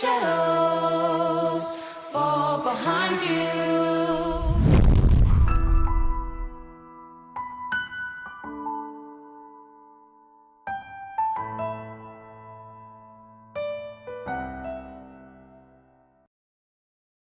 shadows fall behind you.